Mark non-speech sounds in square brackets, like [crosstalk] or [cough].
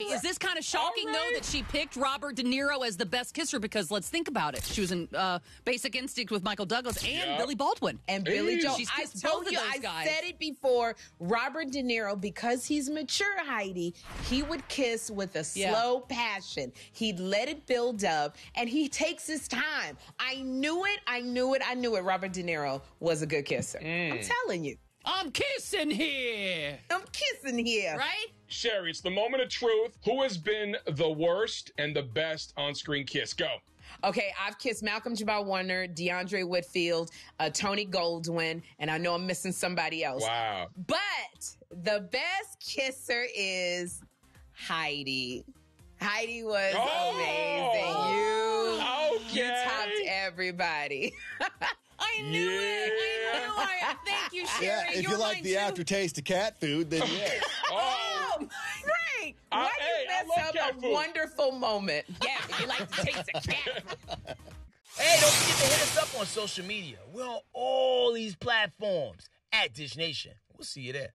Is this kind of shocking though that she picked Robert De Niro as the best kisser? Because let's think about it. She was in uh, Basic Instinct with Michael Douglas and Yeah. Billy Baldwin. And Billy Hey. Joel. She's I kissed told both of you, those I guys. said it before. Robert De Niro, because he's mature, Heidi, he would kiss with a Yeah. slow passion. He'd let it build up, and he takes his time. I knew it. I knew it. I knew it. Robert De Niro was a good kisser. I'm telling you. I'm kissing here, I'm kissing here. right? Sherri, it's the moment of truth. Who has been the worst and the best on screen kiss? Go. Okay, I've kissed Malcolm Jamal Warner, Dondré Whitfield, uh, Tony Goldwyn, and I know I'm missing somebody else. Wow. But the best kisser is Heidi. Heidi was Oh. amazing. You, you Okay. topped everybody. [laughs] I knew it. I knew it. Thank you, Sherri. Yeah, if You're you like the too. aftertaste of cat food, then [laughs] yeah. Oh, right. I- Why hey, you I mess love up cat a wonderful moment? Yeah, you like to taste a cat. [laughs] Hey, don't forget to hit us up on social media. We're on all these platforms at Dish Nation. We'll see you there.